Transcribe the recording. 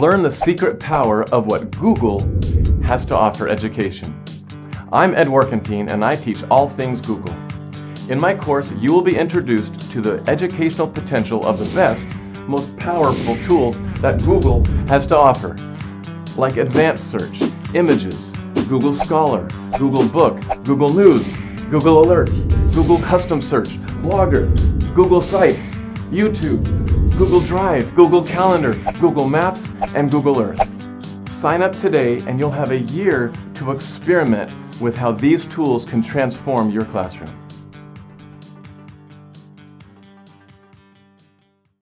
learn the secret power of what Google has to offer education. I'm Ed Warkentin and I teach all things Google. In my course, you will be introduced to the educational potential of the best, most powerful tools that Google has to offer, like advanced search, images, Google Scholar, Google Book, Google News, Google Alerts, Google Custom Search, Blogger, Google Sites, YouTube, Google Drive, Google Calendar, Google Maps, and Google Earth. Sign up today and you'll have a year to experiment with how these tools can transform your classroom.